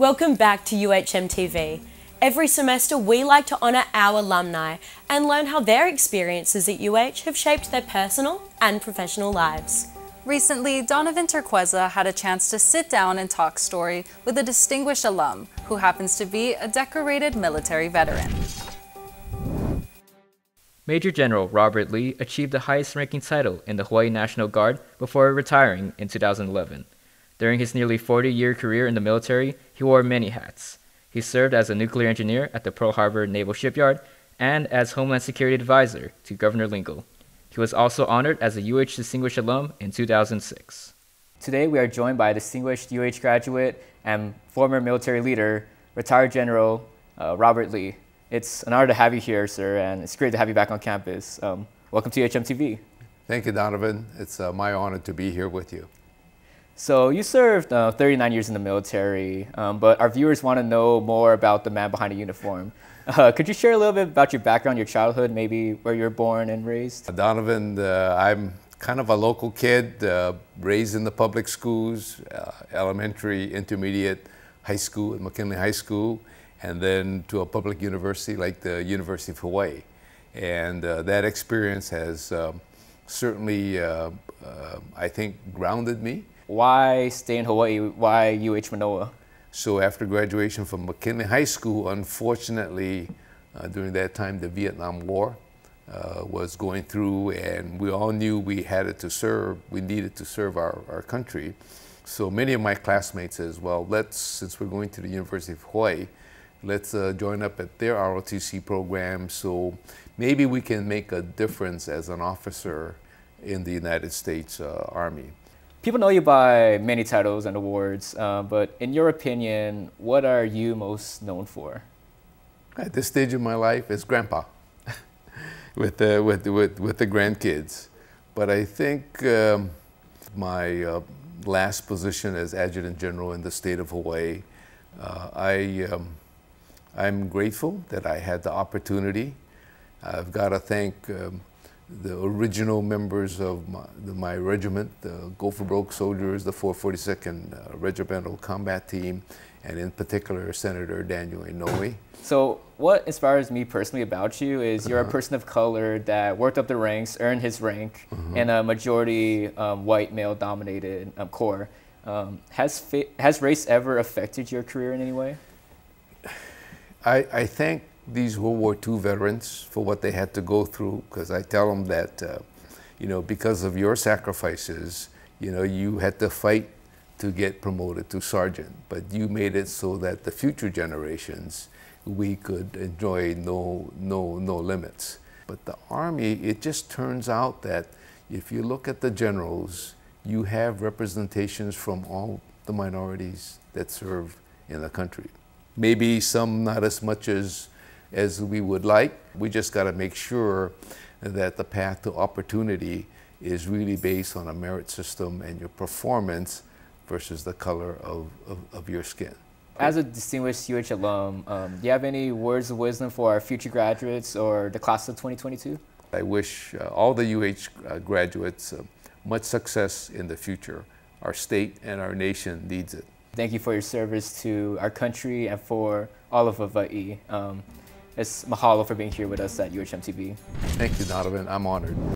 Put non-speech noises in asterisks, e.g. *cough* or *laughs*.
Welcome back to UHM TV. Every semester, we like to honour our alumni and learn how their experiences at UH have shaped their personal and professional lives. Recently, Donovan Turqueza had a chance to sit down and talk story with a distinguished alum who happens to be a decorated military veteran. Major General Robert Lee achieved the highest ranking title in the Hawaii National Guard before retiring in 2011. During his nearly 40 year career in the military, he wore many hats. He served as a nuclear engineer at the Pearl Harbor Naval Shipyard and as Homeland Security Advisor to Governor Lingle. He was also honored as a UH Distinguished Alum in 2006. Today, we are joined by a distinguished UH graduate and former military leader, retired General uh, Robert Lee. It's an honor to have you here, sir, and it's great to have you back on campus. Um, welcome to UHMTV. Thank you, Donovan. It's uh, my honor to be here with you. So you served uh, 39 years in the military, um, but our viewers want to know more about the man behind the uniform. Uh, could you share a little bit about your background, your childhood, maybe where you were born and raised? Donovan, uh, I'm kind of a local kid, uh, raised in the public schools, uh, elementary, intermediate, high school at McKinley High School, and then to a public university like the University of Hawaii. And uh, that experience has um, certainly, I think, grounded me why stay in Hawaii? Why UH Manoa? So after graduation from McKinley High School, unfortunately, uh, during that time, the Vietnam War uh, was going through, and we all knew we had it to serve. We needed to serve our, our country. So many of my classmates says, well, let's, since we're going to the University of Hawaii, let's uh, join up at their ROTC program so maybe we can make a difference as an officer in the United States uh, Army. People know you by many titles and awards, uh, but in your opinion, what are you most known for? At this stage of my life, it's grandpa *laughs* with, the, with, with, with the grandkids. But I think um, my uh, last position as Adjutant General in the state of Hawaii, uh, I, um, I'm grateful that I had the opportunity. I've got to thank um, the original members of my, the, my regiment, the Go For Broke Soldiers, the 442nd uh, Regimental Combat Team, and in particular Senator Daniel Inouye. So what inspires me personally about you is you're uh -huh. a uh-huh. person of color that worked up the ranks, earned his rank uh -huh. in a majority um, white male-dominated um, corps. Um, has, has race ever affected your career in any way? I, I think these World War II veterans for what they had to go through because I tell them that, uh, you know, because of your sacrifices, you know, you had to fight to get promoted to sergeant, but you made it so that the future generations, we could enjoy no, no, no limits. But the Army, it just turns out that if you look at the generals, you have representations from all the minorities that serve in the country. Maybe some not as much as as we would like. We just got to make sure that the path to opportunity is really based on a merit system and your performance versus the color of, of, of your skin. As a distinguished UH alum, um, do you have any words of wisdom for our future graduates or the class of 2022? I wish uh, all the UH uh, graduates uh, much success in the future. Our state and our nation needs it. Thank you for your service to our country and for all of Hawaii. Um, it's mahalo for being here with us at UHM TV. Thank you, Donovan. I'm honored.